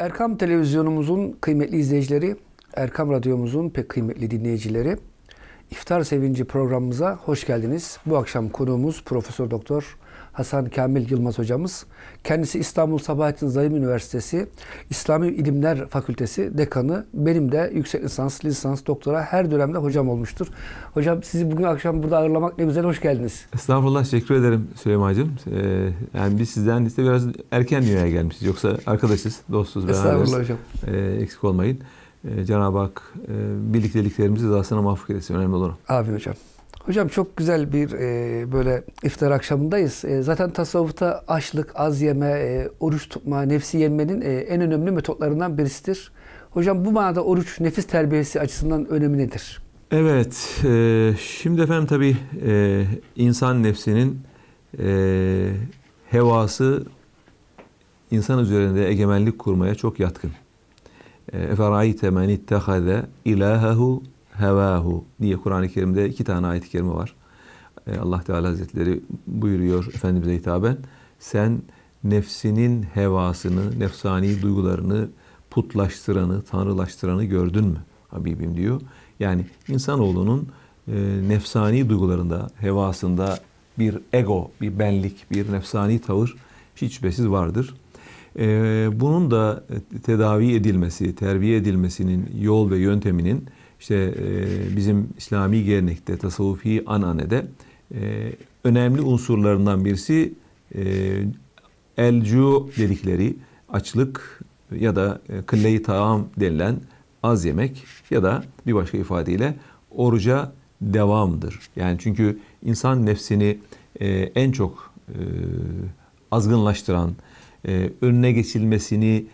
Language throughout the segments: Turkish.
Erkam Televizyonumuzun kıymetli izleyicileri, Erkam Radyomuzun pek kıymetli dinleyicileri, İftar Sevinci programımıza hoş geldiniz. Bu akşam konuğumuz Profesör Doktor Hasan Kamil Yılmaz hocamız. Kendisi İstanbul Sabahattin Zaim Üniversitesi İslami İlimler Fakültesi dekanı. Benim de yüksek lisans, lisans, doktora her dönemde hocam olmuştur. Hocam sizi bugün akşam burada ağırlamak ne güzel, hoş geldiniz. Estağfurullah, teşekkür ederim Süleyman'cığım. Ee, yani biz sizden işte biraz erken dünyaya gelmişiz. Yoksa arkadaşız, dostuz, beraberiz. Estağfurullah hocam. Ee, eksik olmayın. Ee, Cenab-ı Hak e, birlikteliklerimizi rızasına muvaffak etsin. Önemli olan. Amin hocam. Hocam çok güzel bir e, böyle iftar akşamındayız. E, zaten tasavvufta açlık, az yeme, e, oruç tutma, nefsi yenmenin e, en önemli metotlarından birisidir. Hocam bu manada oruç nefis terbiyesi açısından önemi nedir? Evet, e, şimdi efendim tabii e, insan nefsinin e, hevası insan üzerinde egemenlik kurmaya çok yatkın. Eferayte men ittehade ilahehu hevahu diye Kur'an-ı Kerim'de iki tane ayet-i kerime var. Allah Teala Hazretleri buyuruyor Efendimiz'e hitaben. Sen nefsinin hevasını, nefsani duygularını putlaştıranı, tanrılaştıranı gördün mü Habibim diyor. Yani insanoğlunun e, nefsani duygularında, hevasında bir ego, bir benlik, bir nefsani tavır hiç şüphesiz vardır. E, bunun da tedavi edilmesi, terbiye edilmesinin yol ve yönteminin işte e, bizim İslami gelenekte, tasavvufi ananede e, önemli unsurlarından birisi e, elcu dedikleri açlık ya da e, kılle-i taam denilen az yemek ya da bir başka ifadeyle oruca devamdır. Yani çünkü insan nefsini e, en çok azgınlaştıran, önüne geçilmesini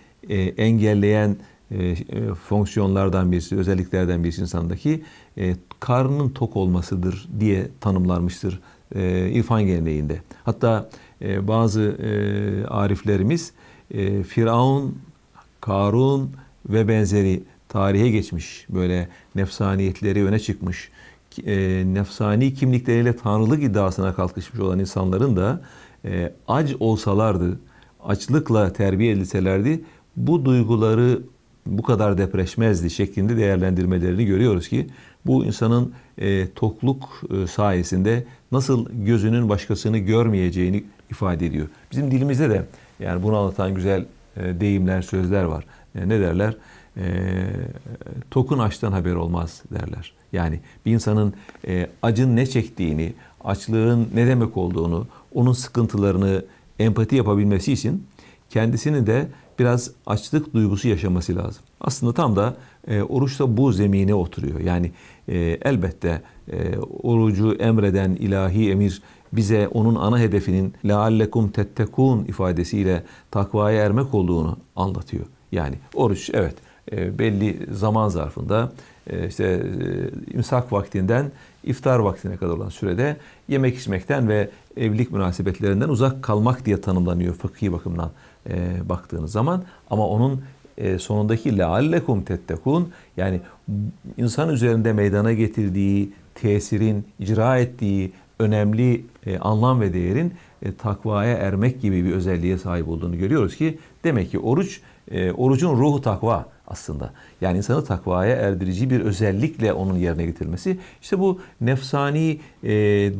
engelleyen e, e, fonksiyonlardan birisi, özelliklerden birisi insandaki e, karnının tok olmasıdır diye tanımlanmıştır e, irfan geleneğinde. Hatta e, bazı e, ariflerimiz e, Firavun, Karun ve benzeri tarihe geçmiş böyle nefsaniyetleri öne çıkmış e, nefsani kimlikleriyle tanrılık iddiasına kalkışmış olan insanların da e, ac olsalardı, açlıkla terbiye edilselerdi bu duyguları bu kadar depreşmezdi şeklinde değerlendirmelerini görüyoruz ki bu insanın e, tokluk e, sayesinde nasıl gözünün başkasını görmeyeceğini ifade ediyor. Bizim dilimizde de yani bunu anlatan güzel e, deyimler, sözler var. E, ne derler? E, tokun açtan haber olmaz derler. Yani bir insanın e, acın ne çektiğini, açlığın ne demek olduğunu, onun sıkıntılarını empati yapabilmesi için kendisini de biraz açlık duygusu yaşaması lazım. Aslında tam da e, oruçta bu zemine oturuyor. Yani e, elbette e, orucu emreden ilahi emir bize onun ana hedefinin leallekum tettekun ifadesiyle takvaya ermek olduğunu anlatıyor. Yani oruç evet e, belli zaman zarfında işte e, imsak vaktinden iftar vaktine kadar olan sürede yemek içmekten ve evlilik münasebetlerinden uzak kalmak diye tanımlanıyor fıkhi bakımdan e, baktığınız zaman. Ama onun e, sonundaki leallekum tettekun yani insan üzerinde meydana getirdiği tesirin, icra ettiği önemli e, anlam ve değerin e, takvaya ermek gibi bir özelliğe sahip olduğunu görüyoruz ki demek ki oruç e, orucun ruhu takva aslında. Yani insanı takvaya erdirici bir özellikle onun yerine getirilmesi. İşte bu nefsani e,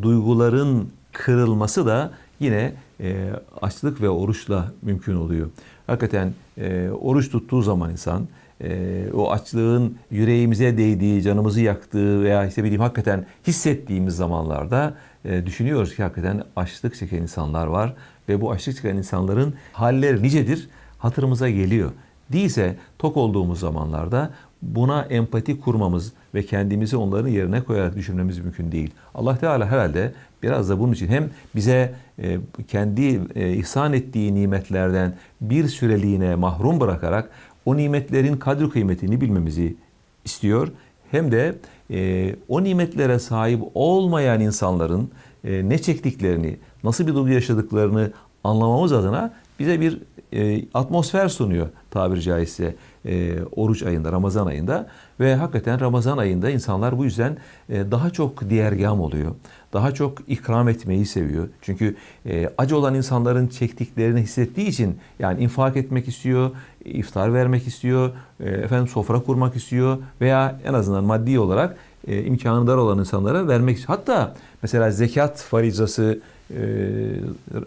duyguların kırılması da yine e, açlık ve oruçla mümkün oluyor. Hakikaten e, oruç tuttuğu zaman insan e, o açlığın yüreğimize değdiği, canımızı yaktığı veya işte bileyim hakikaten hissettiğimiz zamanlarda e, düşünüyoruz ki hakikaten açlık çeken insanlar var ve bu açlık çeken insanların halleri nicedir hatırımıza geliyor. Değilse tok olduğumuz zamanlarda buna empati kurmamız ve kendimizi onların yerine koyarak düşünmemiz mümkün değil. Allah Teala herhalde biraz da bunun için hem bize e, kendi e, ihsan ettiği nimetlerden bir süreliğine mahrum bırakarak o nimetlerin kadri kıymetini bilmemizi istiyor. Hem de e, o nimetlere sahip olmayan insanların ne çektiklerini, nasıl bir duygu yaşadıklarını anlamamız adına bize bir e, atmosfer sunuyor tabiri caizse e, oruç ayında, Ramazan ayında ve hakikaten Ramazan ayında insanlar bu yüzden e, daha çok diğergam oluyor. Daha çok ikram etmeyi seviyor. Çünkü e, acı olan insanların çektiklerini hissettiği için yani infak etmek istiyor, iftar vermek istiyor, e, efendim sofra kurmak istiyor veya en azından maddi olarak e, imkanı dar olan insanlara vermek istiyor. Hatta mesela zekat farizası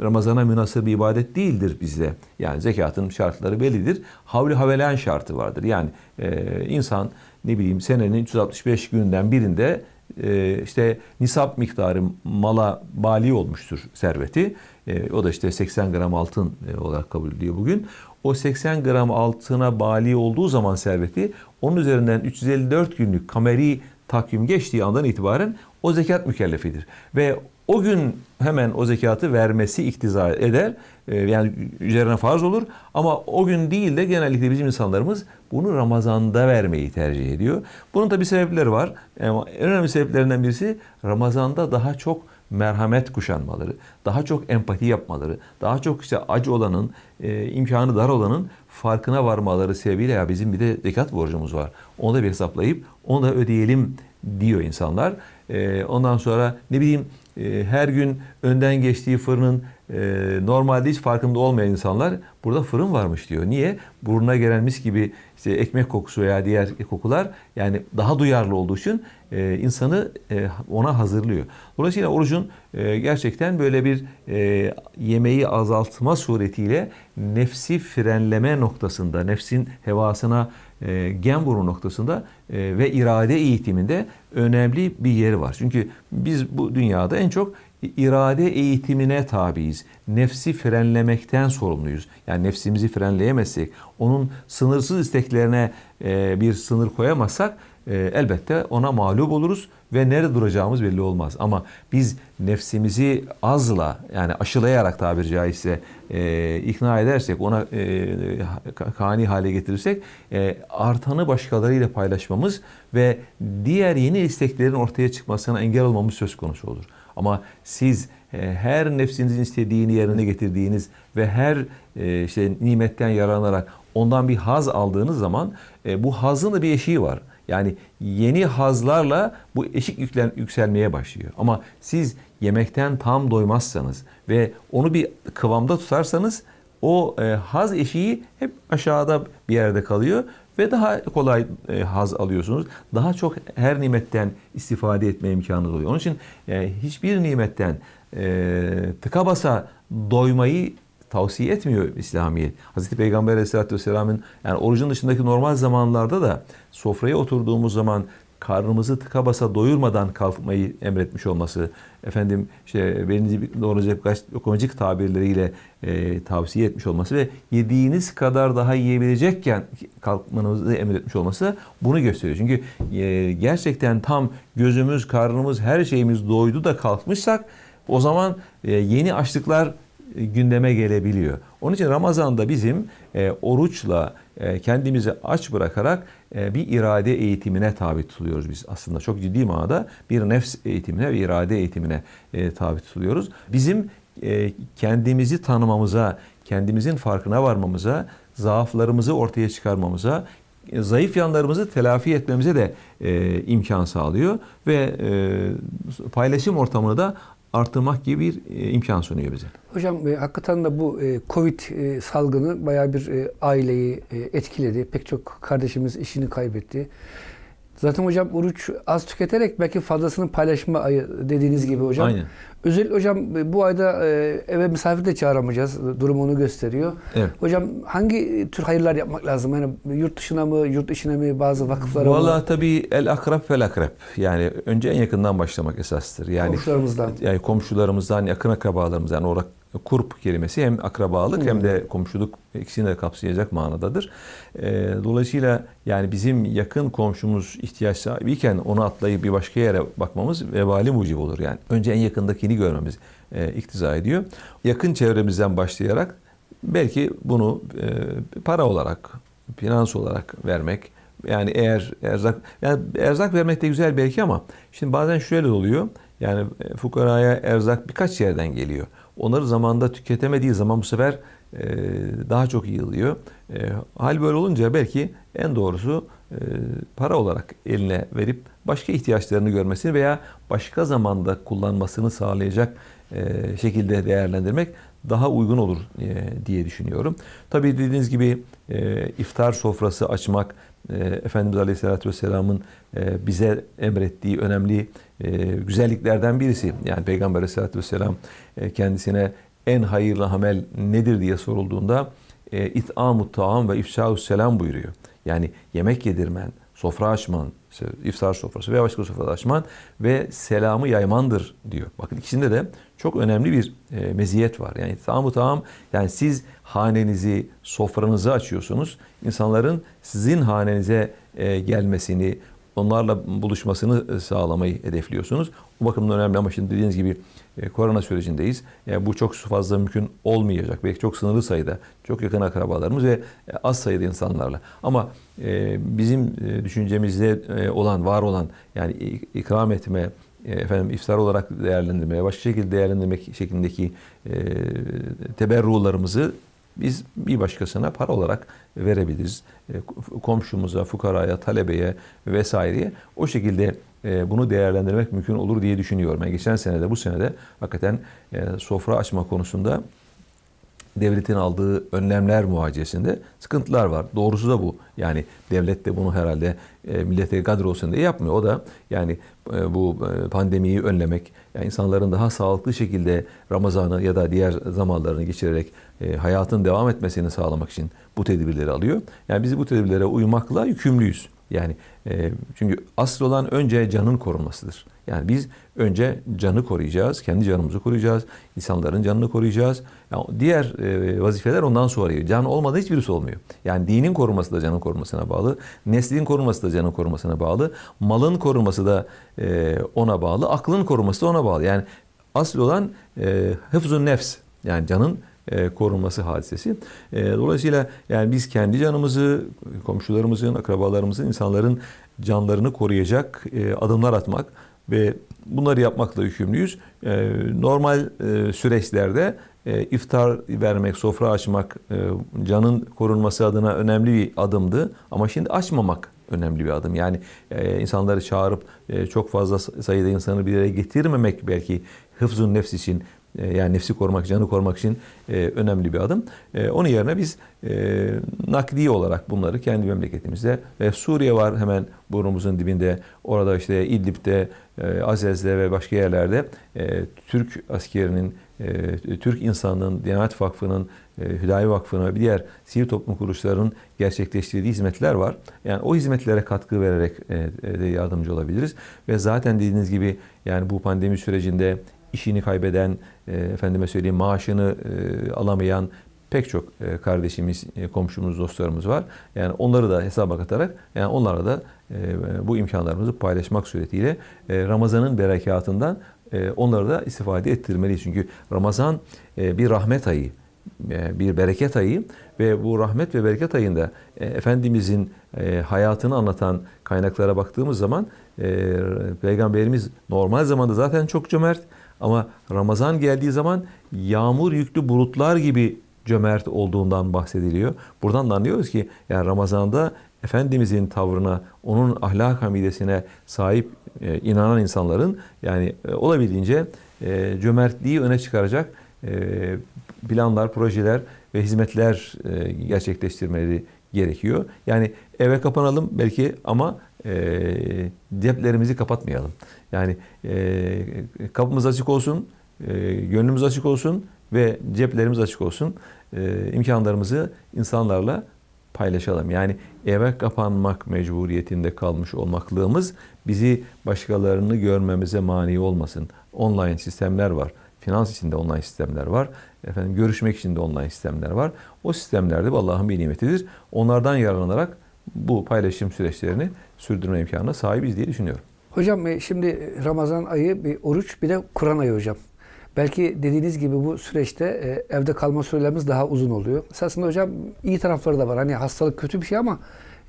Ramazana münasır bir ibadet değildir bizde. Yani zekatın şartları bellidir. Havli havelen şartı vardır. Yani e, insan ne bileyim senenin 365 günden birinde e, işte nisap miktarı mala bali olmuştur serveti. E, o da işte 80 gram altın olarak kabul ediliyor bugün. O 80 gram altına bali olduğu zaman serveti onun üzerinden 354 günlük kameri takvim geçtiği andan itibaren o zekat mükellefidir. Ve o gün hemen o zekatı vermesi iktiza eder. Ee, yani üzerine farz olur. Ama o gün değil de genellikle bizim insanlarımız bunu Ramazan'da vermeyi tercih ediyor. Bunun da bir sebepleri var. Ama en önemli sebeplerinden birisi Ramazan'da daha çok merhamet kuşanmaları, daha çok empati yapmaları, daha çok işte acı olanın, e, imkanı dar olanın farkına varmaları sebebiyle ya bizim bir de zekat borcumuz var. Onu da bir hesaplayıp onu da ödeyelim diyor insanlar. E, ondan sonra ne bileyim e, her gün önden geçtiği fırının e, normalde hiç farkında olmayan insanlar burada fırın varmış diyor. Niye? Burnuna gelen mis gibi işte ekmek kokusu veya diğer kokular yani daha duyarlı olduğu için e, insanı ona hazırlıyor. Dolayısıyla orucun gerçekten böyle bir yemeği azaltma suretiyle nefsi frenleme noktasında, nefsin hevasına gen vurma noktasında ve irade eğitiminde önemli bir yeri var. Çünkü biz bu dünyada en çok irade eğitimine tabiiz. Nefsi frenlemekten sorumluyuz. Yani nefsimizi frenleyemezsek, onun sınırsız isteklerine e, bir sınır koyamazsak e, elbette ona mağlup oluruz ve nerede duracağımız belli olmaz. Ama biz nefsimizi azla yani aşılayarak tabiri caizse e, ikna edersek, ona e, kani hale getirirsek e, artanı başkalarıyla paylaşmamız ve diğer yeni isteklerin ortaya çıkmasına engel olmamız söz konusu olur. Ama siz e, her nefsinizin istediğini yerine getirdiğiniz ve her e, işte nimetten yararlanarak ondan bir haz aldığınız zaman e, bu hazın da bir eşiği var. Yani yeni hazlarla bu eşik yüklen, yükselmeye başlıyor. Ama siz yemekten tam doymazsanız ve onu bir kıvamda tutarsanız o e, haz eşiği hep aşağıda bir yerde kalıyor ve daha kolay e, haz alıyorsunuz. Daha çok her nimetten istifade etme imkanı oluyor. Onun için e, hiçbir nimetten e, tıka basa doymayı tavsiye etmiyor İslamiyet. Hazreti Peygamber Aleyhisselatü Vesselam'ın yani orucun dışındaki normal zamanlarda da sofraya oturduğumuz zaman karnımızı tıka basa doyurmadan kalkmayı emretmiş olması, efendim işte belinizi doğrayacak birkaç lokomacık tabirleriyle e, tavsiye etmiş olması ve yediğiniz kadar daha yiyebilecekken kalkmanızı emretmiş olması bunu gösteriyor. Çünkü e, gerçekten tam gözümüz, karnımız, her şeyimiz doydu da kalkmışsak o zaman e, yeni açlıklar gündeme gelebiliyor. Onun için Ramazan'da bizim e, oruçla e, kendimizi aç bırakarak e, bir irade eğitimine tabi tutuluyoruz biz. Aslında çok ciddi manada bir nefs eğitimine ve irade eğitimine e, tabi tutuluyoruz. Bizim e, kendimizi tanımamıza, kendimizin farkına varmamıza, zaaflarımızı ortaya çıkarmamıza, e, zayıf yanlarımızı telafi etmemize de e, imkan sağlıyor ve e, paylaşım ortamını da arttırmak gibi bir e, imkan sunuyor bize. Hocam e, hakikaten de bu e, Covid e, salgını bayağı bir e, aileyi e, etkiledi. Pek çok kardeşimiz işini kaybetti. Zaten hocam oruç az tüketerek belki fazlasını paylaşma ayı dediğiniz gibi hocam. Aynen. Özellikle hocam e, bu ayda e, eve misafir de çağıramayacağız. Durum onu gösteriyor. Evet. Hocam hangi tür hayırlar yapmak lazım? Yani yurt dışına mı, yurt içine mi, bazı vakıflara mı? Valla tabii el akrab fel akrab. Yani önce en yakından başlamak esastır. Yani Komşularımızdan. Yani komşularımızdan, yakın akrabalarımızdan, yani olarak kurp kelimesi hem akrabalık hem de komşuluk ikisini de kapsayacak manadadır. Ee, dolayısıyla yani bizim yakın komşumuz ihtiyaç sahibiyken onu atlayıp bir başka yere bakmamız vebali mucib olur. Yani önce en yakındakini görmemiz e, iktiza ediyor. Yakın çevremizden başlayarak belki bunu e, para olarak, finans olarak vermek, yani eğer erzak yani erzak vermek de güzel belki ama şimdi bazen şöyle oluyor. Yani e, fukaraya erzak birkaç yerden geliyor. Onları zamanda tüketemediği zaman bu sefer e, daha çok yığılıyor. E, hal böyle olunca belki en doğrusu para olarak eline verip başka ihtiyaçlarını görmesini veya başka zamanda kullanmasını sağlayacak e, şekilde değerlendirmek daha uygun olur e, diye düşünüyorum. Tabii dediğiniz gibi e, iftar sofrası açmak, e, Efendimiz Aleyhisselatü Vesselam'ın e, bize emrettiği önemli e, güzelliklerden birisi. Yani Peygamber Aleyhisselatü Vesselam e, kendisine en hayırlı amel nedir diye sorulduğunda e, it'amu taam ve ifşa'u selam buyuruyor. Yani yemek yedirmen, sofra açman, iftar sofrası veya başka sofrada açman ve selamı yaymandır diyor. Bakın ikisinde de çok önemli bir e, meziyet var. Yani tamu tamam yani siz hanenizi, sofranızı açıyorsunuz. İnsanların sizin hanenize e, gelmesini, onlarla buluşmasını e, sağlamayı hedefliyorsunuz. Bu bakımdan önemli ama şimdi dediğiniz gibi korona sürecindeyiz. Yani bu çok fazla mümkün olmayacak. Belki çok sınırlı sayıda, çok yakın akrabalarımız ve e, az sayıda insanlarla. Ama e, bizim e, düşüncemizde e, olan, var olan yani ikram etme, e, efendim iftar olarak değerlendirmeye, başka şekilde değerlendirmek şeklindeki e, teberrularımızı biz bir başkasına para olarak verebiliriz. E, komşumuza, fukaraya, talebeye vesaireye o şekilde e, bunu değerlendirmek mümkün olur diye düşünüyorum. Yani geçen senede bu senede hakikaten e, sofra açma konusunda devletin aldığı önlemler muhacesinde sıkıntılar var. Doğrusu da bu. Yani devlet de bunu herhalde e, millete kadir olsun diye yapmıyor. O da yani e, bu e, pandemiyi önlemek, yani insanların daha sağlıklı şekilde Ramazan'ı ya da diğer zamanlarını geçirerek e, hayatın devam etmesini sağlamak için bu tedbirleri alıyor. Yani biz bu tedbirlere uymakla yükümlüyüz. Yani e, çünkü asıl olan önce canın korunmasıdır. Yani biz önce canı koruyacağız, kendi canımızı koruyacağız, insanların canını koruyacağız. Yani diğer e, vazifeler ondan sonra Can olmadan hiçbirisi olmuyor. Yani dinin korunması da canın korunmasına bağlı, neslin korunması da canın korunmasına bağlı, malın korunması da e, ona bağlı, aklın korunması da ona bağlı. Yani asıl olan e, hıfzun nefs, yani canın korunması hadisesi. E, dolayısıyla yani biz kendi canımızı, komşularımızın, akrabalarımızın, insanların canlarını koruyacak e, adımlar atmak ve bunları yapmakla yükümlüyüz. Normal süreçlerde iftar vermek, sofra açmak canın korunması adına önemli bir adımdı. Ama şimdi açmamak önemli bir adım. Yani insanları çağırıp çok fazla sayıda insanı bir yere getirmemek belki hıfzun nefs için e, yani nefsi korumak, canı korumak için e, önemli bir adım. E, onun yerine biz nakdi olarak bunları kendi memleketimizde ve Suriye var hemen burnumuzun dibinde. Orada işte İdlib'de, Azez'de ve başka yerlerde Türk askerinin, Türk insanının, Diyanet Vakfı'nın, Hüdayi Vakfı'na bir diğer sivil toplum kuruluşlarının gerçekleştirdiği hizmetler var. Yani o hizmetlere katkı vererek de yardımcı olabiliriz. Ve zaten dediğiniz gibi yani bu pandemi sürecinde işini kaybeden, e, efendime söyleyeyim maaşını e, alamayan pek çok e, kardeşimiz, komşumuz, dostlarımız var. Yani onları da hesaba katarak yani onlara da bu imkanlarımızı paylaşmak suretiyle Ramazan'ın berekatından onları da istifade ettirmeliyiz. Çünkü Ramazan bir rahmet ayı, bir bereket ayı ve bu rahmet ve bereket ayında Efendimizin hayatını anlatan kaynaklara baktığımız zaman Peygamberimiz normal zamanda zaten çok cömert ama Ramazan geldiği zaman yağmur yüklü bulutlar gibi cömert olduğundan bahsediliyor. Buradan da anlıyoruz ki yani Ramazan'da Efendimizin tavrına, onun ahlak hamidesine sahip e, inanan insanların yani e, olabildiğince e, cömertliği öne çıkaracak e, planlar, projeler ve hizmetler e, gerçekleştirmeleri gerekiyor. Yani eve kapanalım belki ama e, ceplerimizi kapatmayalım. Yani e, kapımız açık olsun, e, gönlümüz açık olsun ve ceplerimiz açık olsun. E, imkanlarımızı insanlarla paylaşalım. Yani eve kapanmak mecburiyetinde kalmış olmaklığımız bizi başkalarını görmemize mani olmasın. Online sistemler var. Finans içinde online sistemler var. Efendim görüşmek için de online sistemler var. O sistemlerde Allah'ın bir nimetidir. Onlardan yararlanarak bu paylaşım süreçlerini sürdürme imkanına sahibiz diye düşünüyorum. Hocam e, şimdi Ramazan ayı bir oruç bir de Kur'an ayı hocam. Belki dediğiniz gibi bu süreçte e, evde kalma sürelerimiz daha uzun oluyor. Esasında hocam iyi tarafları da var. Hani hastalık kötü bir şey ama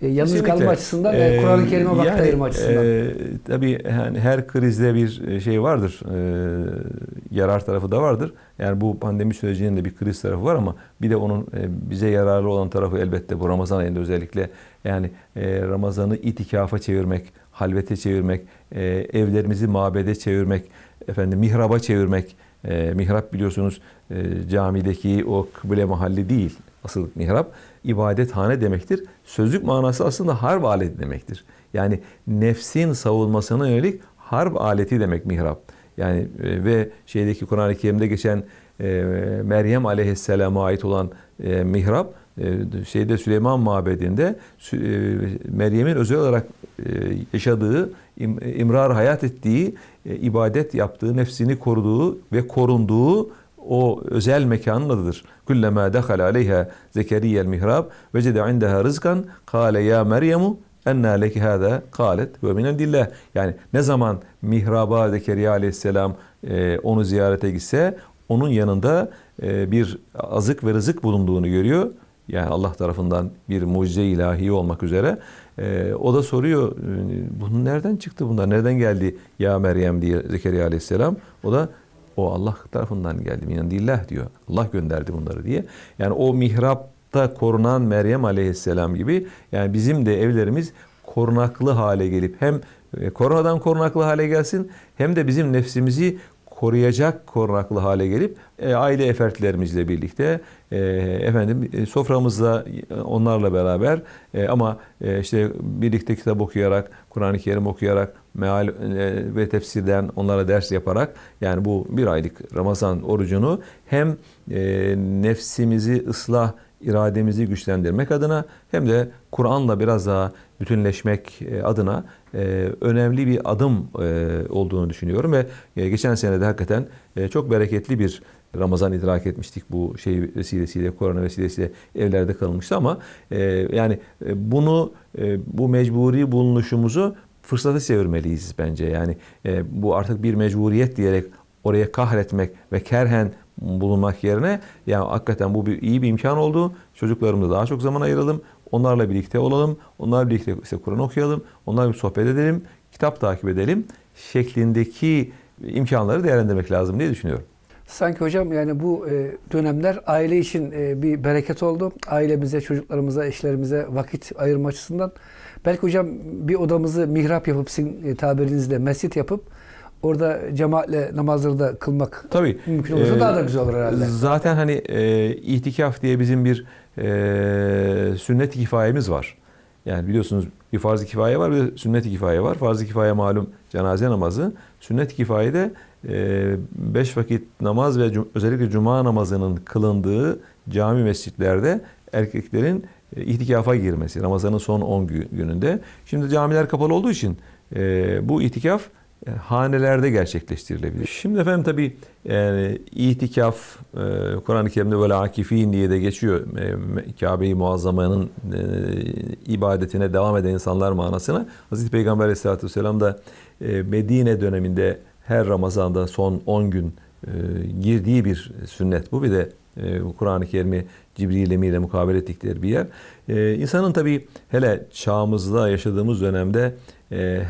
e, yalnız Kesinlikle. kalma açısından ve ee, Kur'an-ı Kerim'e vakit yani, ayırma açısından. E, tabii yani her krizde bir şey vardır. E, yarar tarafı da vardır. Yani bu pandemi sürecinin de bir kriz tarafı var ama bir de onun e, bize yararlı olan tarafı elbette bu Ramazan ayında özellikle yani e, Ramazan'ı itikafa çevirmek, halvete çevirmek, e, evlerimizi mabede çevirmek, efendim mihraba çevirmek. E, mihrap biliyorsunuz e, camideki o kıble mahalli değil. Asıl mihrap ibadethane demektir. Sözlük manası aslında harp aleti demektir. Yani nefsin savunmasına yönelik harp aleti demek mihrap. Yani e, ve şeydeki Kur'an-ı Kerim'de geçen e, Meryem Aleyhisselam'a ait olan e, mihrap şeyde Süleyman Mabedi'nde e, Meryem'in özel olarak e, yaşadığı, im, imrar hayat ettiği, e, ibadet yaptığı, nefsini koruduğu ve korunduğu o özel mekanın adıdır. Kullama dakhala aleyha Zekeriya'l mihrab vecede indaha rızkan kâle ya Meryemu enna leki hâzâ kâlet ve minendillah. Yani ne zaman mihraba Zekeriya aleyhisselam e, onu ziyarete gitse onun yanında e, bir azık ve rızık bulunduğunu görüyor. Yani Allah tarafından bir mucize ilahi olmak üzere. E, o da soruyor, bunun nereden çıktı bunlar, nereden geldi ya Meryem diye Zekeriya aleyhisselam. O da o Allah tarafından geldi. Minendillah diyor. Allah gönderdi bunları diye. Yani o mihrapta korunan Meryem aleyhisselam gibi yani bizim de evlerimiz korunaklı hale gelip hem e, koronadan korunaklı hale gelsin hem de bizim nefsimizi koruyacak korunaklı hale gelip e, aile efertlerimizle birlikte e, efendim e, soframızda e, onlarla beraber e, ama e, işte birlikte kitap okuyarak Kur'an-ı Kerim okuyarak meal e, ve tefsirden onlara ders yaparak yani bu bir aylık Ramazan orucunu hem e, nefsimizi ıslah irademizi güçlendirmek adına hem de Kur'an'la biraz daha bütünleşmek e, adına önemli bir adım e, olduğunu düşünüyorum ve geçen sene de hakikaten çok bereketli bir Ramazan idrak etmiştik bu şey vesilesiyle, korona vesilesiyle evlerde kalmıştı ama yani bunu bu mecburi bulunuşumuzu fırsata çevirmeliyiz bence. Yani bu artık bir mecburiyet diyerek oraya kahretmek ve kerhen bulunmak yerine yani hakikaten bu bir iyi bir imkan oldu. Çocuklarımıza daha çok zaman ayıralım. Onlarla birlikte olalım. Onlarla birlikte işte Kur'an okuyalım. Onlarla bir sohbet edelim. Kitap takip edelim. Şeklindeki imkanları değerlendirmek lazım diye düşünüyorum. Sanki hocam yani bu e, dönemler aile için e, bir bereket oldu. Ailemize, çocuklarımıza, eşlerimize vakit ayırma açısından. Belki hocam bir odamızı mihrap yapıp sizin e, tabirinizle mescit yapıp orada cemaatle namazları da kılmak Tabii, mümkün olursa e, daha da güzel olur herhalde. Zaten hani e, itikaf diye bizim bir e, sünnet-i kifayemiz var. Yani biliyorsunuz bir farz-ı kifaye var bir sünnet-i kifaye var. Farz-ı kifaye malum cenaze namazı. Sünnet-i kifayede e, beş vakit namaz ve özellikle cuma namazının kılındığı cami mescitlerde erkeklerin e, itikafa girmesi Ramazan'ın son 10 gününde. Şimdi camiler kapalı olduğu için e, bu itikaf hanelerde gerçekleştirilebilir. Şimdi efendim tabi yani itikaf e, Kur'an-ı Kerim'de böyle akifin diye de geçiyor. E, Kabe-i Muazzama'nın ibadetine devam eden insanlar manasına. Hazreti Peygamber Aleyhisselatü Vesselam da Medine döneminde her Ramazan'da son 10 gün girdiği bir sünnet bu. Bir de Kur'an-ı Kerim'i Cibril ile mukabele ettikleri bir yer. İnsanın tabi hele çağımızda yaşadığımız dönemde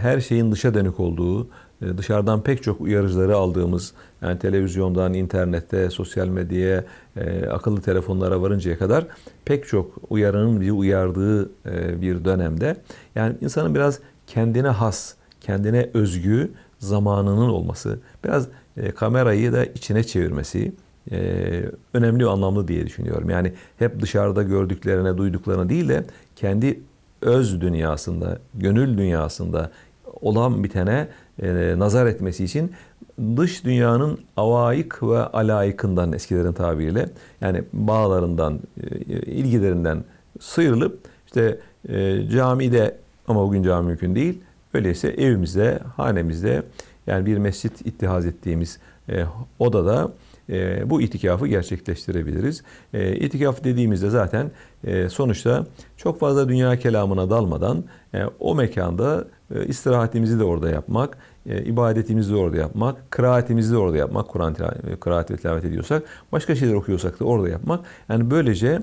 her şeyin dışa dönük olduğu, e, dışarıdan pek çok uyarıcıları aldığımız yani televizyondan, internette, sosyal medyaya, e, akıllı telefonlara varıncaya kadar pek çok uyarının bir uyardığı e, bir dönemde yani insanın biraz kendine has, kendine özgü zamanının olması, biraz e, kamerayı da içine çevirmesi e, önemli ve anlamlı diye düşünüyorum. Yani hep dışarıda gördüklerine, duyduklarına değil de kendi öz dünyasında, gönül dünyasında olan bitene e, nazar etmesi için dış dünyanın avaik ve alaikından eskilerin tabiriyle yani bağlarından, e, ilgilerinden sıyrılıp işte e, camide ama bugün cami mümkün değil. Öyleyse evimizde, hanemizde yani bir mescit ittihaz ettiğimiz e, odada e, bu itikafı gerçekleştirebiliriz. E, itikaf dediğimizde zaten e, sonuçta çok fazla dünya kelamına dalmadan e, o mekanda istirahatimizi de orada yapmak, ibadetimizi de orada yapmak, kıraatimizi de orada yapmak, Kur'an kıraat ve tilavet ediyorsak, başka şeyler okuyorsak da orada yapmak. Yani böylece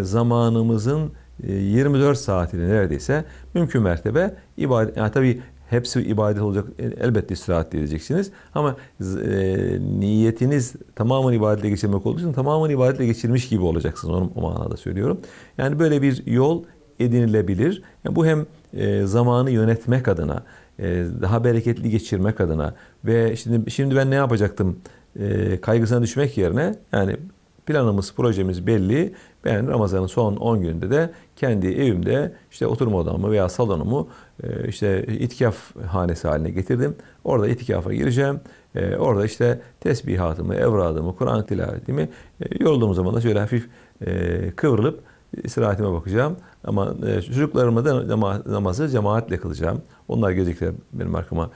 zamanımızın 24 saatini neredeyse mümkün mertebe ibadet yani tabii hepsi ibadet olacak elbette istirahat edeceksiniz ama e, niyetiniz tamamen ibadetle geçirmek olduğu için tamamen ibadetle geçirmiş gibi olacaksınız onu o manada söylüyorum. Yani böyle bir yol edinilebilir. Yani bu hem e, zamanı yönetmek adına, e, daha bereketli geçirmek adına ve şimdi şimdi ben ne yapacaktım e, kaygısına düşmek yerine yani planımız, projemiz belli. Ben Ramazan'ın son 10 günde de kendi evimde işte oturma odamı veya salonumu e, işte itikaf hanesi haline getirdim. Orada itikafa gireceğim. E, orada işte tesbihatımı, evradımı, Kur'an tilavetimi e, yorulduğum zaman da şöyle hafif kıvrılıp istirahatime bakacağım. Ama çocuklarımı da namazı cemaatle kılacağım. Onlar gelecekler benim arkama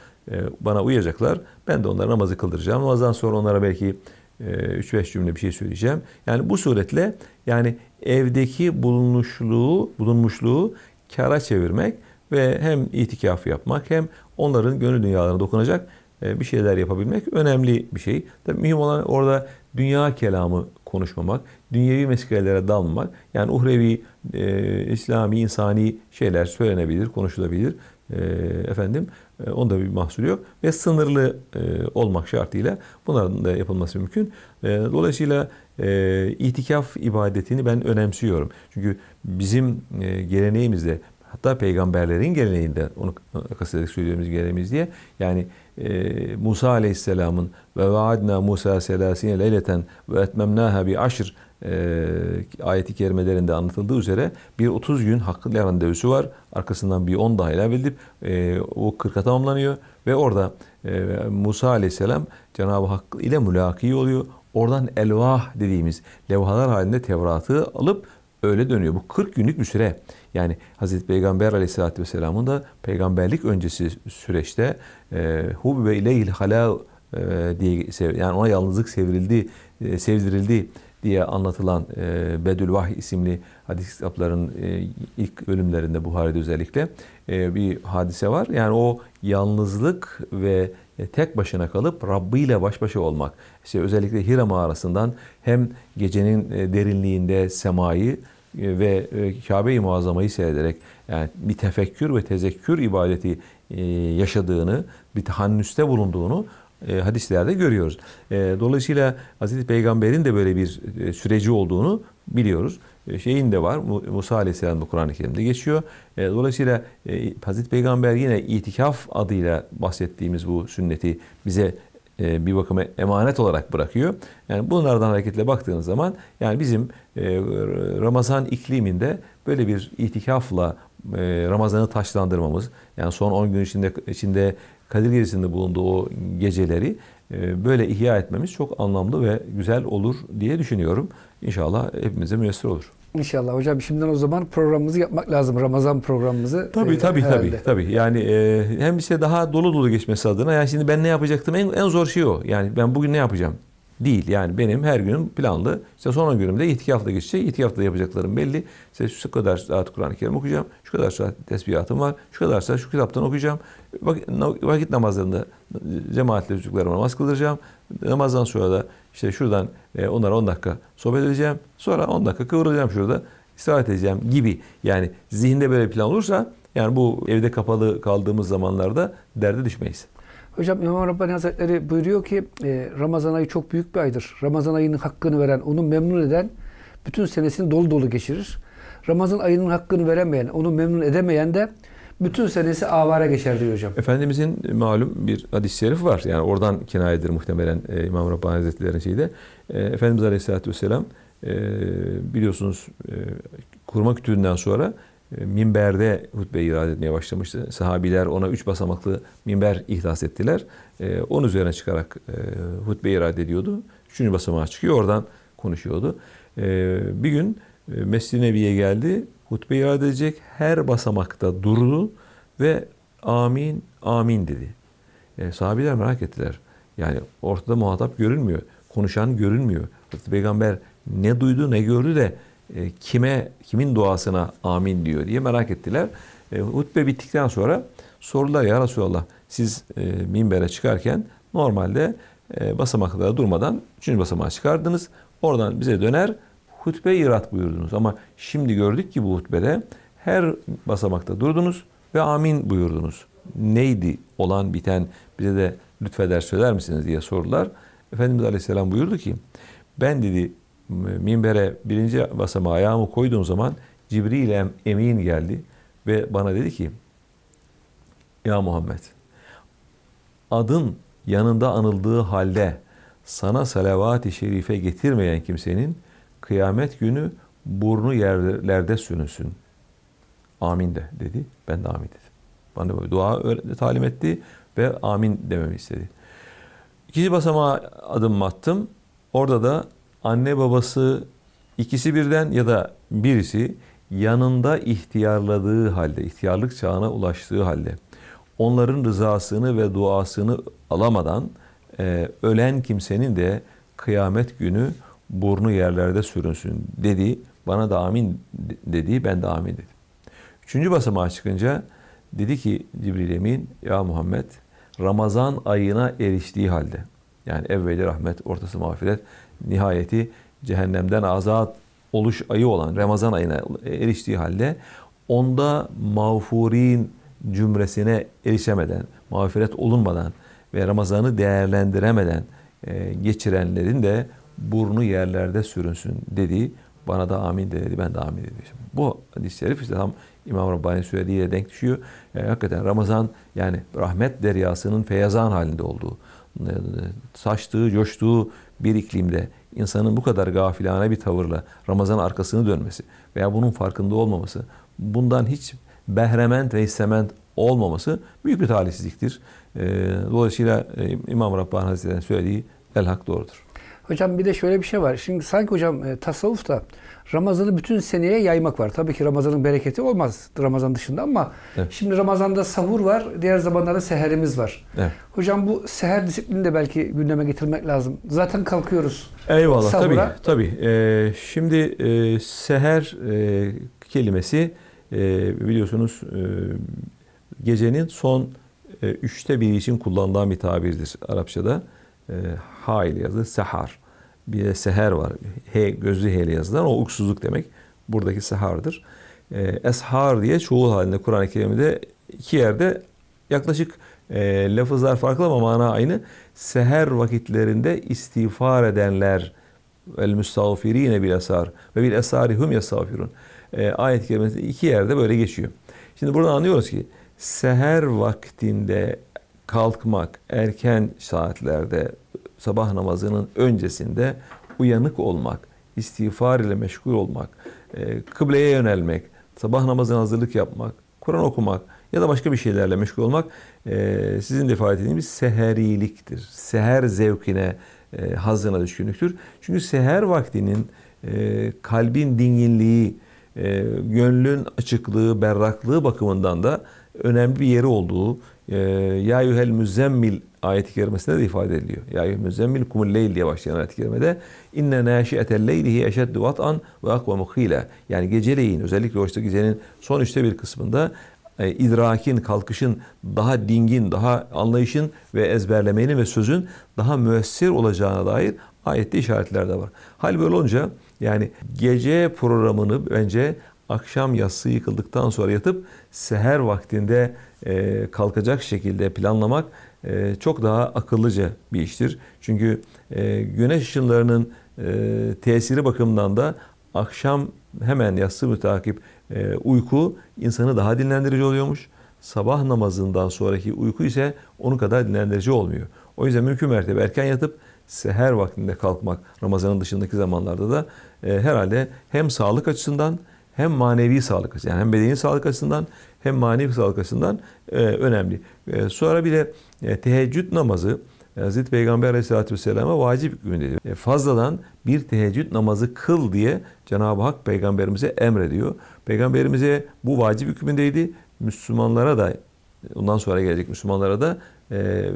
bana uyacaklar. Ben de onlara namazı kıldıracağım. Namazdan sonra onlara belki 3-5 cümle bir şey söyleyeceğim. Yani bu suretle yani evdeki bulunmuşluğu, bulunmuşluğu kara çevirmek ve hem itikaf yapmak hem onların gönül dünyalarına dokunacak bir şeyler yapabilmek önemli bir şey. Tabii mühim olan orada dünya kelamı konuşmamak, dünyevi meselelere dalmamak. Yani uhrevi, e, İslami, insani şeyler söylenebilir, konuşulabilir. E, efendim e, onda bir mahsur yok ve sınırlı e, olmak şartıyla bunların da yapılması mümkün. E, dolayısıyla e, itikaf ibadetini ben önemsiyorum. Çünkü bizim e, geleneğimizde hatta peygamberlerin geleneğinde onu kastederek söylüyoruz geleneğimiz diye yani e, Musa Aleyhisselam'ın ve vaadna Musa selasine leyleten ve etmemnaha bi aşr e, ayeti kerimelerinde anlatıldığı üzere bir 30 gün hakkı randevusu var. Arkasından bir 10 daha ilave edilip e, o 40'a tamamlanıyor ve orada e, Musa Aleyhisselam Cenab-ı Hak ile mülaki oluyor. Oradan elvah dediğimiz levhalar halinde Tevrat'ı alıp öyle dönüyor. Bu 40 günlük bir süre. Yani Hazreti Peygamber Aleyhisselatü Vesselam'ın da peygamberlik öncesi süreçte e, hubbe ileyhil halâ e, diye yani ona yalnızlık sevrildi, e, sevdirildi diye anlatılan e, Bedül Vah isimli hadis kitaplarının e, ilk bölümlerinde Buhari'de özellikle e, bir hadise var. Yani o yalnızlık ve e, tek başına kalıp Rabbi ile baş başa olmak. İşte özellikle Hira mağarasından hem gecenin e, derinliğinde semayı e, ve Kabe-i Muazzama'yı seyrederek yani bir tefekkür ve tezekkür ibadeti yaşadığını, bir tahannüste bulunduğunu hadislerde görüyoruz. Dolayısıyla Hazreti Peygamber'in de böyle bir süreci olduğunu biliyoruz. Şeyin de var. Musa Aleyhisselam da Kur'an-ı Kerim'de geçiyor. Dolayısıyla Hazreti Peygamber yine itikaf adıyla bahsettiğimiz bu sünneti bize bir bakıma emanet olarak bırakıyor. Yani bunlardan hareketle baktığınız zaman yani bizim Ramazan ikliminde böyle bir itikafla Ramazan'ı taşlandırmamız yani son 10 gün içinde içinde Kadir Gecesi'nde bulunduğu o geceleri böyle ihya etmemiz çok anlamlı ve güzel olur diye düşünüyorum. İnşallah hepimize müyesser olur. İnşallah hocam şimdiden o zaman programımızı yapmak lazım. Ramazan programımızı. Tabii e, tabii herhalde. tabii tabii. Yani e, hem işte daha dolu dolu geçmesi adına yani şimdi ben ne yapacaktım en, en zor şey o. Yani ben bugün ne yapacağım? Değil. Yani benim her günüm planlı. İşte son 10 günümde itikafla geçecek. İtikafla yapacaklarım belli. İşte şu kadar saat Kur'an-ı Kerim okuyacağım. Şu kadar saat tesbihatım var. Şu kadar saat şu kitaptan okuyacağım. Vakit namazlarında cemaatle çocuklarıma namaz kıldıracağım. Namazdan sonra da işte şuradan e, onlara 10 dakika sohbet edeceğim. Sonra 10 dakika kıvıracağım şurada. istirahat edeceğim gibi. Yani zihinde böyle plan olursa yani bu evde kapalı kaldığımız zamanlarda derde düşmeyiz. Hocam İmam Rabbani Hazretleri buyuruyor ki e, Ramazan ayı çok büyük bir aydır. Ramazan ayının hakkını veren, onu memnun eden bütün senesini dolu dolu geçirir. Ramazan ayının hakkını veremeyen, onu memnun edemeyen de bütün senesi avara geçer diyor hocam. Efendimizin malum bir hadis-i şerif var. Yani oradan kinayedir muhtemelen e, İmam Rabbani Hazretleri'nin şeyde. E, Efendimiz Aleyhisselatü Vesselam e, biliyorsunuz e, kurma kütüğünden sonra minberde hutbe irade etmeye başlamıştı. Sahabiler ona üç basamaklı minber ihdas ettiler. E, onun üzerine çıkarak e, hutbe irade ediyordu. Üçüncü basamağa çıkıyor. Oradan konuşuyordu. E, bir gün e, Mescid-i Nebi'ye geldi. Hutbe irade edecek. Her basamakta durdu ve amin, amin dedi. E, sahabiler merak ettiler. Yani ortada muhatap görünmüyor. Konuşan görünmüyor. Peygamber ne duydu ne gördü de e, kime kimin duasına amin diyor diye merak ettiler. E, hutbe bittikten sonra sorular ya Resulallah siz e, minbere çıkarken normalde e, basamaklara durmadan üçüncü basamağa çıkardınız. Oradan bize döner hutbe irat buyurdunuz. Ama şimdi gördük ki bu hutbede her basamakta durdunuz ve amin buyurdunuz. Neydi olan biten bize de lütfeder söyler misiniz diye sordular. Efendimiz Aleyhisselam buyurdu ki ben dedi minbere birinci basamağa ayağımı koyduğum zaman Cibril Emin geldi ve bana dedi ki Ya Muhammed adın yanında anıldığı halde sana salavat-ı şerife getirmeyen kimsenin kıyamet günü burnu yerlerde sürünsün. Amin de dedi. Ben de amin dedim. Bana böyle dua talim etti ve amin dememi istedi. İkinci basamağa adım attım. Orada da anne babası ikisi birden ya da birisi yanında ihtiyarladığı halde, ihtiyarlık çağına ulaştığı halde onların rızasını ve duasını alamadan e, ölen kimsenin de kıyamet günü burnu yerlerde sürünsün dedi. Bana da amin dedi, ben de amin dedim. Üçüncü basamağa çıkınca dedi ki Cibril Emin, ya Muhammed Ramazan ayına eriştiği halde yani evveli rahmet, ortası mağfiret, nihayeti cehennemden azat oluş ayı olan Ramazan ayına eriştiği halde onda mağfurin cümresine erişemeden, mağfiret olunmadan ve Ramazan'ı değerlendiremeden e, geçirenlerin de burnu yerlerde sürünsün dedi. Bana da amin dedi. Ben de amin dedim. Bu hadis-i şerif işte tam İmam Rabbani söylediğiyle denk düşüyor. Yani hakikaten Ramazan yani rahmet deryasının feyazan halinde olduğu, e, saçtığı, coştuğu bir iklimde insanın bu kadar gafilane bir tavırla Ramazan arkasını dönmesi veya bunun farkında olmaması, bundan hiç behrement ve hissement olmaması büyük bir talihsizliktir. E, dolayısıyla e, İmam Rabbani Hazretleri'nin söylediği el hak doğrudur. Hocam bir de şöyle bir şey var. Şimdi sanki hocam e, tasavvufta Ramazan'ı bütün seneye yaymak var. Tabii ki Ramazan'ın bereketi olmaz Ramazan dışında ama evet. şimdi Ramazan'da sahur var, diğer zamanlarda seherimiz var. Evet. Hocam bu seher disiplini de belki gündeme getirmek lazım. Zaten kalkıyoruz. Eyvallah sahura. tabii tabii. Ee, şimdi e, seher e, kelimesi e, biliyorsunuz e, gecenin son e, üçte biri için kullanılan bir tabirdir Arapçada. E, ha ile yazılır. Sehar. Bir de seher var. He, gözlü he ile yazılan. O uksuzluk demek. Buradaki sehardır. E, eshar diye çoğul halinde Kur'an-ı Kerim'de iki yerde yaklaşık e, lafızlar farklı ama mana aynı. Seher vakitlerinde istiğfar edenler el müstağfirine bil esar ve bil esari hum yestağfirun. E, ayet-i kerimesinde iki yerde böyle geçiyor. Şimdi burada anlıyoruz ki seher vaktinde kalkmak erken saatlerde sabah namazının öncesinde uyanık olmak, istiğfar ile meşgul olmak, e, kıbleye yönelmek, sabah namazına hazırlık yapmak, Kur'an okumak ya da başka bir şeylerle meşgul olmak e, sizin de ifade ettiğiniz seheriliktir. Seher zevkine, e, hazına düşkünlüktür. Çünkü seher vaktinin kalbin dinginliği, gönlün açıklığı, berraklığı bakımından da önemli bir yeri olduğu e, Ya yuhel müzzemmil ayet-i kerimesinde de ifade ediliyor. Ya yuhel müzzemmil kumul leyl diye başlayan ayet-i kerimede inne nâşiyetel leylihi eşeddu vat'an ve akva mukhîle. Yani geceleyin özellikle o işte gecenin son üçte bir kısmında e, idrakin, kalkışın daha dingin, daha anlayışın ve ezberlemenin ve sözün daha müessir olacağına dair ayette işaretler de var. Hal böyle olunca yani gece programını bence akşam yatsı yıkıldıktan sonra yatıp seher vaktinde e, kalkacak şekilde planlamak e, çok daha akıllıca bir iştir. Çünkü e, güneş ışınlarının e, tesiri bakımından da akşam hemen yatsı mütakip e, uyku insanı daha dinlendirici oluyormuş. Sabah namazından sonraki uyku ise onun kadar dinlendirici olmuyor. O yüzden mümkün mertebe erken yatıp seher vaktinde kalkmak Ramazanın dışındaki zamanlarda da herhalde hem sağlık açısından hem manevi sağlık açısından hem bedeni sağlık açısından hem manevi sağlık açısından e, önemli. E, sonra bir de e, teheccüd namazı e, Hazreti Peygamber Aleyhisselatü Vesselam'a vacip hükmündedir. E, fazladan bir teheccüd namazı kıl diye Cenab-ı Hak Peygamberimize emrediyor. Peygamberimize bu vacip hükmündeydi. Müslümanlara da ondan sonra gelecek Müslümanlara da e,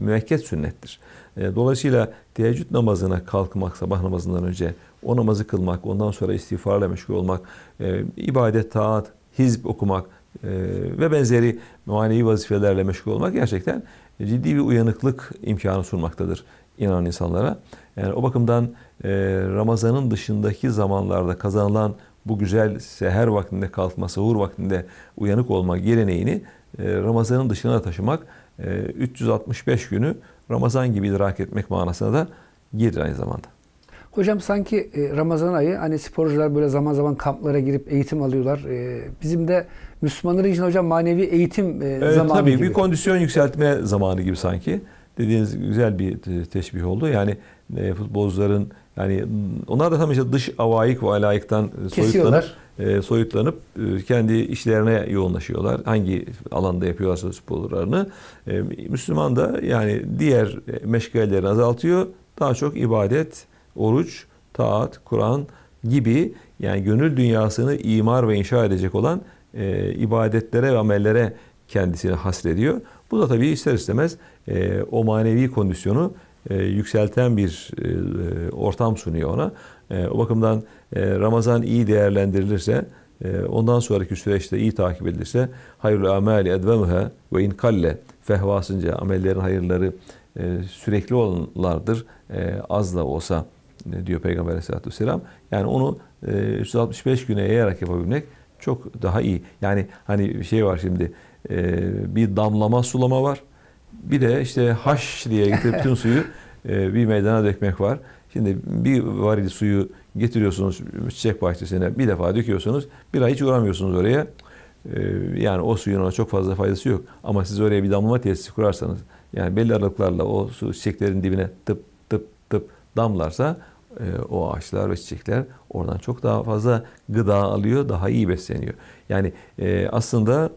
müekket sünnettir. E, dolayısıyla teheccüd namazına kalkmak sabah namazından önce o namazı kılmak, ondan sonra istiğfarla meşgul olmak, e, ibadet, taat, hizb okumak e, ve benzeri manevi vazifelerle meşgul olmak gerçekten ciddi bir uyanıklık imkanı sunmaktadır inanan insanlara. Yani o bakımdan e, Ramazan'ın dışındaki zamanlarda kazanılan bu güzel seher vaktinde kalkma, sahur vaktinde uyanık olma geleneğini e, Ramazan'ın dışına taşımak e, 365 günü Ramazan gibi idrak etmek manasına da gelir aynı zamanda. Hocam sanki e, Ramazan ayı hani sporcular böyle zaman zaman kamplara girip eğitim alıyorlar. E, bizim de Müslümanlar için hocam manevi eğitim e, evet, zamanı tabii, gibi. bir kondisyon yükseltme zamanı gibi sanki. Dediğiniz güzel bir teşbih oldu. Yani futbolcuların yani onlar da tam işte dış avaik ve alayıktan soyutlanıp e, soyutlanıp e, kendi işlerine yoğunlaşıyorlar. Hangi alanda yapıyorlarsa sporlarını. E, Müslüman da yani diğer meşgalelerini azaltıyor. Daha çok ibadet, oruç, taat, Kur'an gibi yani gönül dünyasını imar ve inşa edecek olan e, ibadetlere ve amellere kendisini hasrediyor. Bu da tabii ister istemez e, o manevi kondisyonu e, yükselten bir e, ortam sunuyor ona. E, o bakımdan e, Ramazan iyi değerlendirilirse, e, ondan sonraki süreçte iyi takip edilirse hayrul amali edvemuha ve in kalle fehvasınca amellerin hayırları e, sürekli olanlardır. E, az da olsa e, diyor Peygamber Aleyhisselatü Vesselam. Yani onu e, 365 güne yayarak yapabilmek çok daha iyi. Yani hani bir şey var şimdi e, bir damlama sulama var. Bir de işte haş diye getirip bütün suyu e, bir meydana dökmek var. Şimdi bir varil suyu getiriyorsunuz çiçek bahçesine bir defa döküyorsunuz. Bir ay hiç uğramıyorsunuz oraya. E, yani o suyun ona çok fazla faydası yok. Ama siz oraya bir damlama tesisi kurarsanız yani belli aralıklarla o su çiçeklerin dibine tıp tıp tıp damlarsa e, o ağaçlar ve çiçekler oradan çok daha fazla gıda alıyor, daha iyi besleniyor. Yani aslında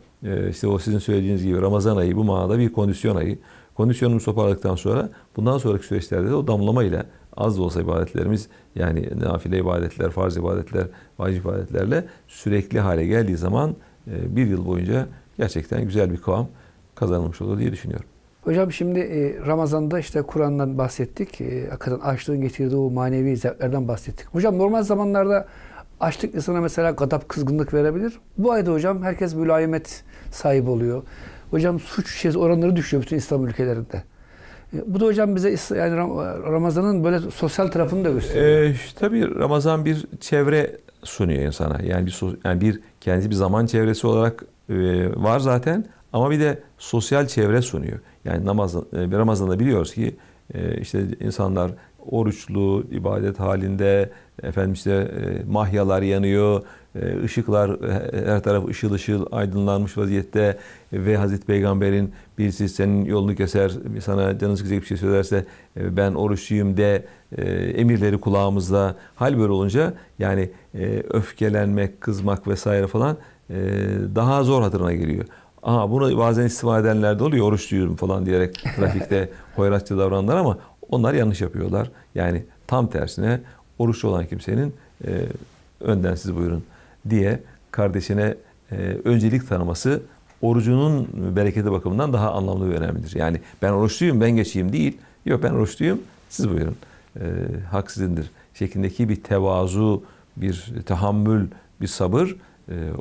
işte o sizin söylediğiniz gibi Ramazan ayı bu manada bir kondisyon ayı. Kondisyonumuzu toparladıktan sonra bundan sonraki süreçlerde de o damlamayla az da olsa ibadetlerimiz yani nafile ibadetler, farz ibadetler, vacip ibadetlerle sürekli hale geldiği zaman e, bir yıl boyunca gerçekten güzel bir kıvam kazanılmış olur diye düşünüyorum. Hocam şimdi e, Ramazan'da işte Kur'an'dan bahsettik. E, hakikaten açlığın getirdiği o manevi zevklerden bahsettik. Hocam normal zamanlarda açlık insana mesela gadap, kızgınlık verebilir. Bu ayda hocam herkes mülayimet sahibi oluyor. Hocam suç şey oranları düşüyor bütün İslam ülkelerinde. E, bu da hocam bize yani Ramazan'ın böyle sosyal tarafını da gösteriyor. Ee, tabii Ramazan bir çevre sunuyor insana. Yani bir yani bir kendisi bir zaman çevresi olarak e, var zaten ama bir de sosyal çevre sunuyor. Yani namaz e, Ramazan'da biliyoruz ki e, işte insanlar oruçlu, ibadet halinde, efendim işte e, mahyalar yanıyor, ışıklar her taraf ışıl ışıl aydınlanmış vaziyette ve Hazreti Peygamber'in birisi senin yolunu keser, sana canın sıkacak bir şey söylerse ben oruçluyum de emirleri kulağımızda. Hal böyle olunca yani öfkelenmek, kızmak vesaire falan daha zor hatırına geliyor. Aha bunu bazen istifade edenler de oluyor oruçluyum falan diyerek trafikte hoyratça davrananlar ama onlar yanlış yapıyorlar. Yani tam tersine oruçlu olan kimsenin önden siz buyurun diye kardeşine e, öncelik tanıması orucunun bereketi bakımından daha anlamlı ve önemlidir. Yani ben oruçluyum ben geçeyim değil. Yok ben oruçluyum siz buyurun. E, hak sizindir. Şeklindeki bir tevazu, bir tahammül, bir sabır e,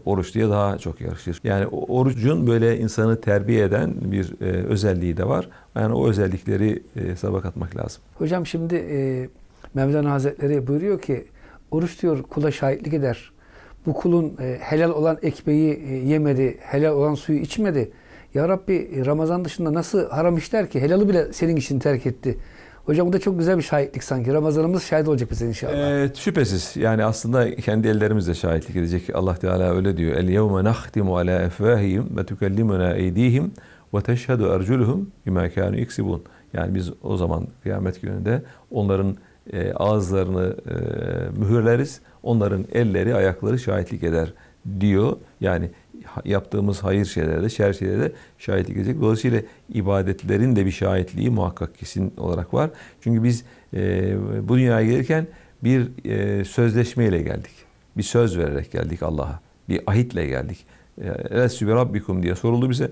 oruçluya daha çok yakışır. Yani orucun böyle insanı terbiye eden bir e, özelliği de var. Yani o özellikleri e, hesaba katmak lazım. Hocam şimdi e, Mevlana Hazretleri buyuruyor ki oruç diyor kula şahitlik eder bu kulun e, helal olan ekmeği e, yemedi, helal olan suyu içmedi. Ya Rabbi e, Ramazan dışında nasıl haram işler ki? Helalı bile senin için terk etti. Hocam bu da çok güzel bir şahitlik sanki. Ramazanımız şahit olacak bize inşallah. Evet, şüphesiz. Yani aslında kendi ellerimizle şahitlik edecek. Allah Teala öyle diyor. El yevme nahtimu ala efvahihim ve tukellimuna eydihim ve teşhedü erculuhum bima kanu iksibun. Yani biz o zaman kıyamet gününde onların e, ağızlarını e, mühürleriz. Onların elleri, ayakları şahitlik eder diyor. Yani yaptığımız hayır şeylerde, şer şeylerde şahitlik edecek. Dolayısıyla ibadetlerin de bir şahitliği muhakkak kesin olarak var. Çünkü biz e, bu dünyaya gelirken bir e, sözleşmeyle geldik. Bir söz vererek geldik Allah'a. Bir ahitle geldik. Elestü bi rabbikum diye soruldu bize.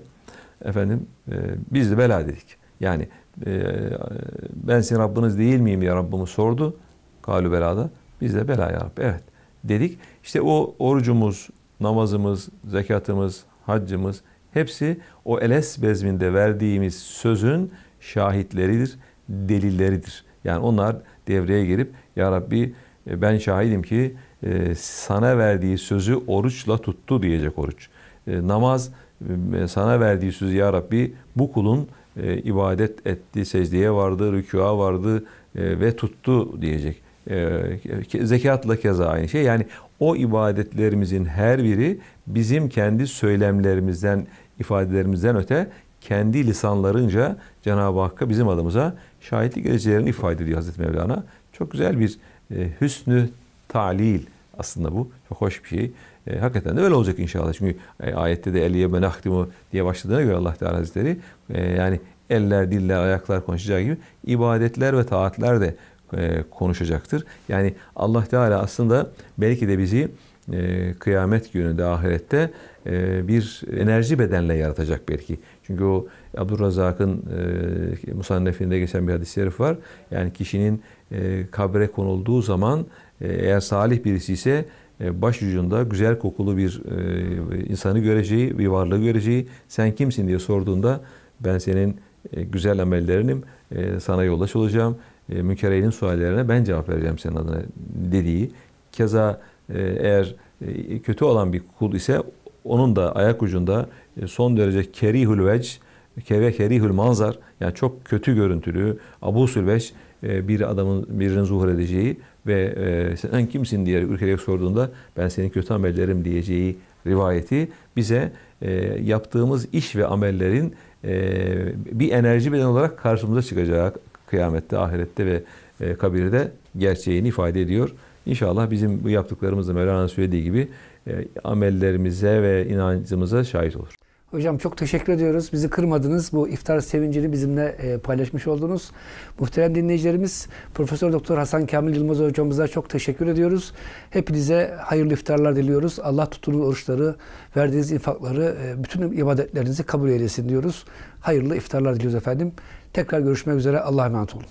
Efendim e, biz de bela dedik. Yani e, ben senin Rabbiniz değil miyim diye Rabbimiz sordu. Galü belada. Biz de bela ya Rabbi. Evet dedik. İşte o orucumuz, namazımız, zekatımız, haccımız hepsi o eles bezminde verdiğimiz sözün şahitleridir, delilleridir. Yani onlar devreye girip Ya Rabbi e, ben şahidim ki e, sana verdiği sözü oruçla tuttu diyecek oruç. E, namaz sana verdiği sözü Ya Rabbi bu kulun ibadet etti, secdeye vardı, rükûa vardı ve tuttu diyecek. Zekatla keza aynı şey. Yani o ibadetlerimizin her biri bizim kendi söylemlerimizden, ifadelerimizden öte kendi lisanlarınca Cenab-ı Hakk'a bizim adımıza şahitlik edeceğlerini ifade ediyor Hazreti Mevlana. Çok güzel bir e, hüsnü talil aslında bu. Çok hoş bir şey. E, hakikaten de öyle olacak inşallah. Çünkü e, ayette de eliye benahtimu diye başladığına göre Allah Teala Hazretleri e, yani eller, diller, ayaklar konuşacağı gibi ibadetler ve taatler de konuşacaktır. Yani Allah Teala aslında belki de bizi e, kıyamet gününde, ahirette e, bir enerji bedenle yaratacak belki. Çünkü o Abdurrazak'ın e, Musannef'inde geçen bir hadis-i şerif var. Yani kişinin e, kabre konulduğu zaman e, eğer salih birisi ise e, başucunda güzel kokulu bir e, insanı göreceği, bir varlığı göreceği, sen kimsin diye sorduğunda ben senin e, güzel amellerinim, e, sana yoldaş olacağım, e, münkerenin suallerine ben cevap vereceğim senin adına dediği. Keza e, eğer e, kötü olan bir kul ise onun da ayak ucunda e, son derece kerihül vec, ve kerihül manzar yani çok kötü görüntülü, abusül veç bir adamın birinin zuhur edeceği ve sen kimsin diye ürkerek sorduğunda ben senin kötü amellerim diyeceği rivayeti bize yaptığımız iş ve amellerin bir enerji beden olarak karşımıza çıkacağı kıyamette, ahirette ve kabirde gerçeğini ifade ediyor. İnşallah bizim bu yaptıklarımızla Mevlana'nın söylediği gibi e, amellerimize ve inancımıza şahit olur. Hocam çok teşekkür ediyoruz. Bizi kırmadınız. Bu iftar sevincini bizimle e, paylaşmış oldunuz. Muhterem dinleyicilerimiz Profesör Doktor Hasan Kamil Yılmaz hocamıza çok teşekkür ediyoruz. Hepinize hayırlı iftarlar diliyoruz. Allah tuttuğunuz oruçları, verdiğiniz infakları, e, bütün ibadetlerinizi kabul eylesin diyoruz. Hayırlı iftarlar diliyoruz efendim. Tekrar görüşmek üzere. Allah'a emanet olun.